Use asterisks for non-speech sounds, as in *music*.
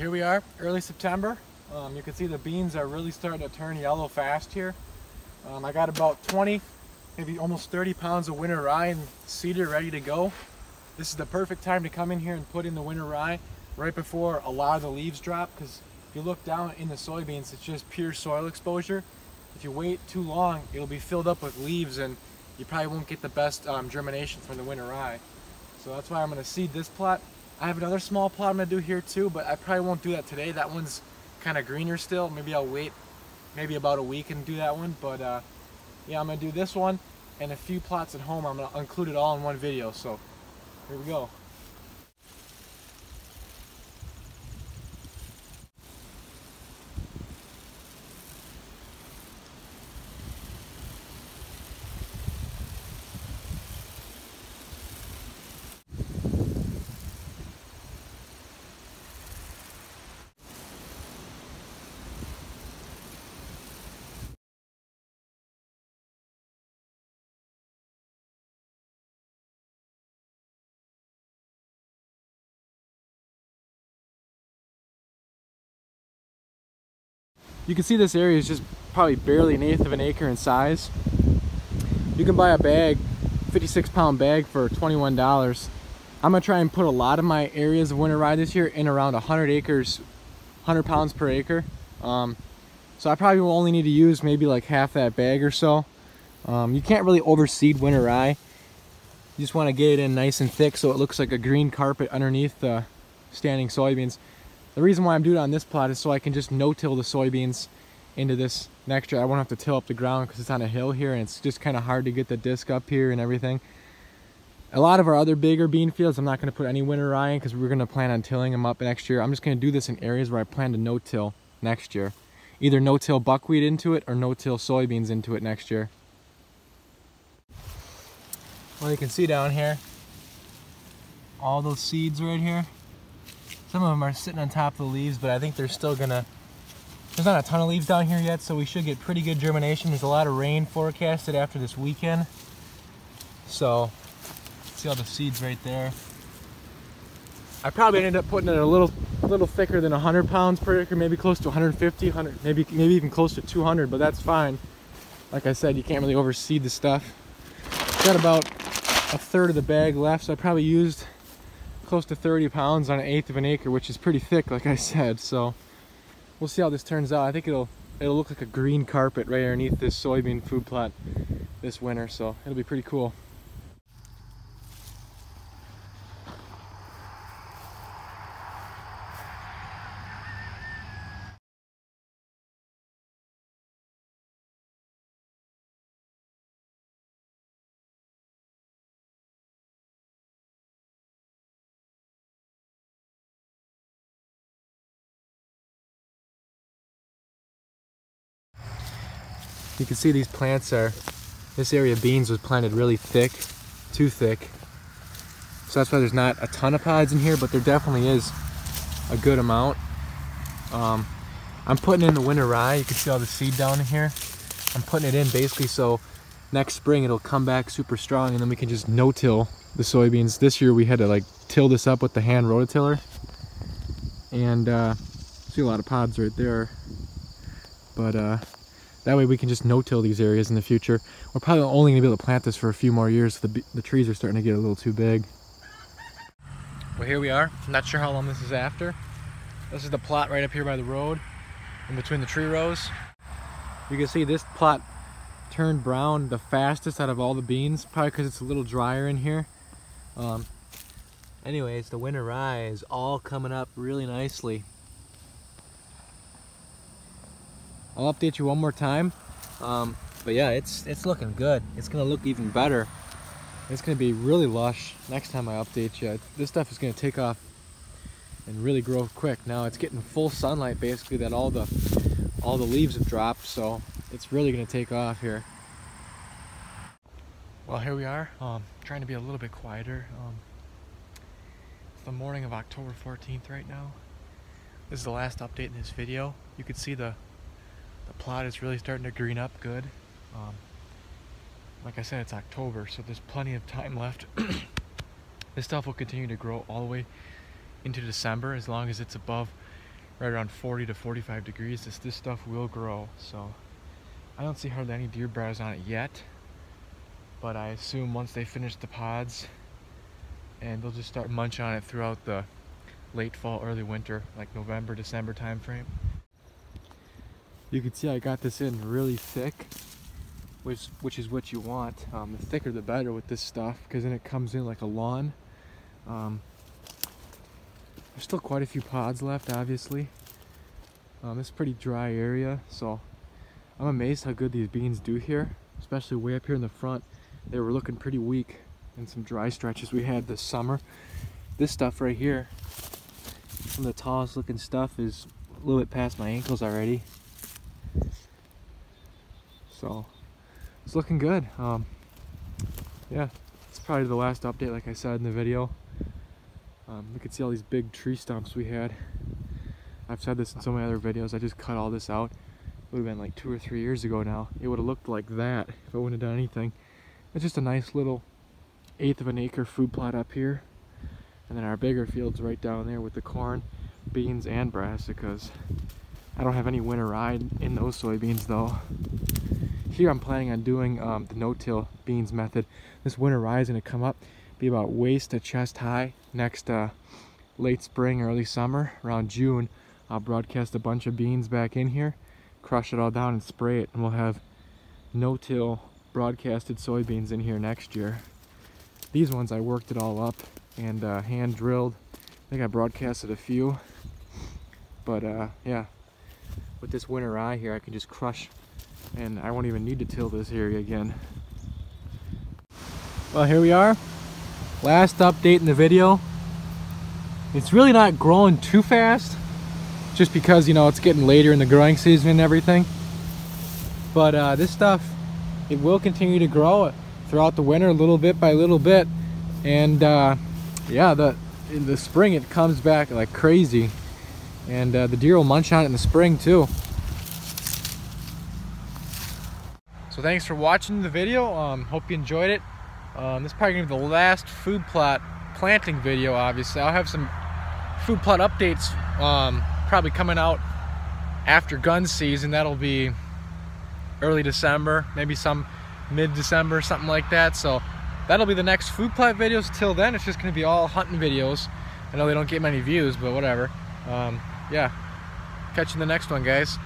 here we are, early September. Um, you can see the beans are really starting to turn yellow fast here. Um, I got about 20, maybe almost 30 pounds of winter rye and seeder ready to go. This is the perfect time to come in here and put in the winter rye right before a lot of the leaves drop because if you look down in the soybeans, it's just pure soil exposure. If you wait too long, it'll be filled up with leaves and you probably won't get the best um, germination from the winter rye. So that's why I'm going to seed this plot I have another small plot I'm gonna do here too, but I probably won't do that today. That one's kind of greener still. Maybe I'll wait maybe about a week and do that one. But uh, yeah, I'm gonna do this one and a few plots at home. I'm gonna include it all in one video. So here we go. You can see this area is just probably barely an eighth of an acre in size. You can buy a bag, 56 pound bag for $21. I'm gonna try and put a lot of my areas of winter rye this year in around 100 acres, 100 pounds per acre. Um, so I probably will only need to use maybe like half that bag or so. Um, you can't really overseed winter rye. You just wanna get it in nice and thick so it looks like a green carpet underneath the standing soybeans. The reason why I'm doing it on this plot is so I can just no-till the soybeans into this next year. I won't have to till up the ground because it's on a hill here and it's just kind of hard to get the disc up here and everything. A lot of our other bigger bean fields, I'm not going to put any winter rye in because we're going to plan on tilling them up next year. I'm just going to do this in areas where I plan to no-till next year. Either no-till buckwheat into it or no-till soybeans into it next year. Well, you can see down here, all those seeds right here. Some of them are sitting on top of the leaves, but I think they're still gonna, there's not a ton of leaves down here yet, so we should get pretty good germination. There's a lot of rain forecasted after this weekend. So, see all the seeds right there. I probably ended up putting it a little little thicker than 100 pounds per acre, maybe close to 150, 100, maybe maybe even close to 200, but that's fine. Like I said, you can't really overseed the stuff. Got about a third of the bag left, so I probably used close to 30 pounds on an eighth of an acre, which is pretty thick, like I said. So we'll see how this turns out. I think it'll it'll look like a green carpet right underneath this soybean food plot this winter. So it'll be pretty cool. You can see these plants are, this area of beans was planted really thick, too thick. So that's why there's not a ton of pods in here, but there definitely is a good amount. Um, I'm putting in the winter rye. You can see all the seed down in here. I'm putting it in basically so next spring it'll come back super strong and then we can just no-till the soybeans. This year we had to like till this up with the hand rototiller. And uh, see a lot of pods right there. But uh, that way we can just no-till these areas in the future. We're probably only gonna be able to plant this for a few more years. The, the trees are starting to get a little too big. Well, here we are. I'm not sure how long this is after. This is the plot right up here by the road, in between the tree rows. You can see this plot turned brown the fastest out of all the beans, probably because it's a little drier in here. Um, anyways, the winter rye is all coming up really nicely. I'll update you one more time. Um, but yeah, it's it's looking good. It's gonna look even better. It's gonna be really lush next time I update you. This stuff is gonna take off and really grow quick. Now it's getting full sunlight basically that all the all the leaves have dropped, so it's really gonna take off here. Well, here we are, um, trying to be a little bit quieter. Um, it's the morning of October 14th right now. This is the last update in this video. You can see the the plot is really starting to green up good. Um, like I said, it's October, so there's plenty of time left. *coughs* this stuff will continue to grow all the way into December as long as it's above right around 40 to 45 degrees, this, this stuff will grow. So I don't see hardly any deer browse on it yet, but I assume once they finish the pods and they'll just start munch on it throughout the late fall, early winter, like November, December time frame. You can see I got this in really thick, which which is what you want. Um, the thicker the better with this stuff, because then it comes in like a lawn. Um, there's still quite a few pods left, obviously. Um, it's a pretty dry area, so I'm amazed how good these beans do here, especially way up here in the front. They were looking pretty weak in some dry stretches we had this summer. This stuff right here, some of the tallest looking stuff is a little bit past my ankles already. So it's looking good. Um, yeah, it's probably the last update like I said in the video. Um, you can see all these big tree stumps we had. I've said this in so many other videos. I just cut all this out. It would have been like two or three years ago now. It would have looked like that if I wouldn't have done anything. It's just a nice little eighth of an acre food plot up here. And then our bigger fields right down there with the corn, beans, and brassicas. I don't have any winter rye in those soybeans though. Here I'm planning on doing um, the no-till beans method. This winter rye is going to come up, be about waist to chest high next uh, late spring, early summer, around June. I'll broadcast a bunch of beans back in here, crush it all down and spray it, and we'll have no-till broadcasted soybeans in here next year. These ones I worked it all up and uh, hand drilled. I think I broadcasted a few. But uh, yeah, with this winter rye here, I can just crush and I won't even need to till this area again. Well, here we are. Last update in the video. It's really not growing too fast just because, you know, it's getting later in the growing season and everything. But uh, this stuff it will continue to grow throughout the winter a little bit by little bit and uh, yeah the in the spring it comes back like crazy and uh, the deer will munch on it in the spring too so thanks for watching the video um, hope you enjoyed it um, this is probably gonna be the last food plot planting video obviously I'll have some food plot updates um, probably coming out after gun season that'll be early December, maybe some mid-December, something like that. So that'll be the next food plot videos. Till then, it's just gonna be all hunting videos. I know they don't get many views, but whatever. Um, yeah, catch you in the next one, guys.